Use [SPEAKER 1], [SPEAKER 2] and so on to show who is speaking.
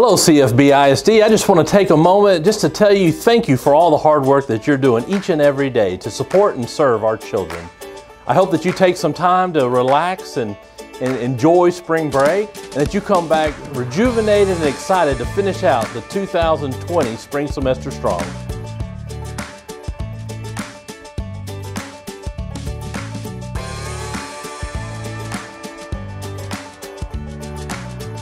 [SPEAKER 1] Hello, CFBISD. I just want to take a moment just to tell you thank you for all the hard work that you're doing each and every day to support and serve our children. I hope that you take some time to relax and, and enjoy spring break and that you come back rejuvenated and excited to finish out the 2020 spring semester strong.